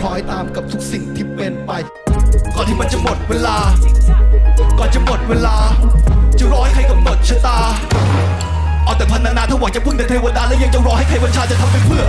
คอยตามกับทุกสิ่งที่เป็นไป ก่อนที่มันจะหมดเวลา ก่อนจะหมดเวลา จะร้อยใครกำหนดชะตา เอาแต่พันนานาถ้าหวังจะพึ่งแต่เทวดา และยังจะรอให้ใครบัญชาจะทำไปเพื่อ